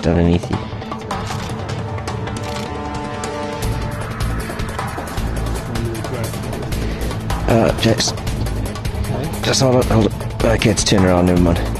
parked underneath you. Uh, Jax. just hold it, hold it. Okay, it's turn around, never mind.